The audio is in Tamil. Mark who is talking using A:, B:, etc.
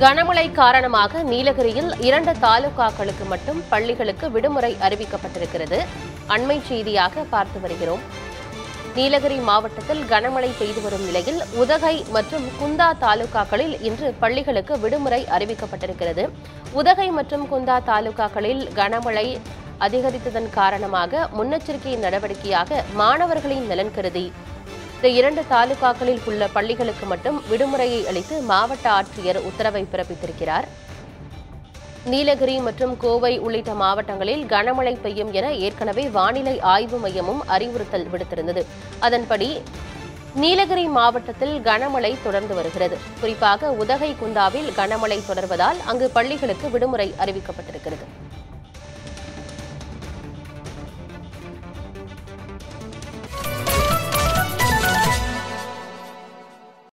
A: கனமழை காரணமாக நீலகிரியில் இரண்டு தாலுகாக்களுக்கு மட்டும் பள்ளிகளுக்கு விடுமுறை அறிவிக்கப்பட்டிருக்கிறது. அண்மை செய்தியாக பார்த்து வருகிறோம். நீலகிரி மாவட்டத்தில் கனமழை பெய்து வரும் நிலையில் உதகை மற்றும் குந்தா தாலுகாக்களில் இன்று பள்ளிகளுக்கு விடுமுறை அறிவிக்கப்பட்டிருக்கிறது. உதகை மற்றும் குந்தா தாலுகாக்களில் கனமழை அதிகரித்ததன் காரணமாக முன்னெச்சரிக்கை நடவடிக்கையாக மாணவர்களின் நலன் கருதி இந்த இரண்டு தாலுகாக்களில் உள்ள பள்ளிகளுக்கு மட்டும் விடுமுறையை அளித்து மாவட்ட ஆட்சியர் உத்தரவை பிறப்பித்திருக்கிறார். நீலகிரி மற்றும் கோவை உள்ளிட்ட மாவட்டங்களில் கனமழை பெய்யும் என ஏற்கனவே வானிலை ஆய்வு மையமும் அறிவுறுத்தல் விடுத்திருந்தது. அதன்படி நீலகிரி மாவட்டத்தில் கனமழை தொடர்ந்து வருகிறது. குறிப்பாக உதகை குந்தாவில் கனமழை தொடர்வதால் அங்கு பள்ளிகளுக்கு விடுமுறை அறிவிக்கப்பட்டிருக்கிறது.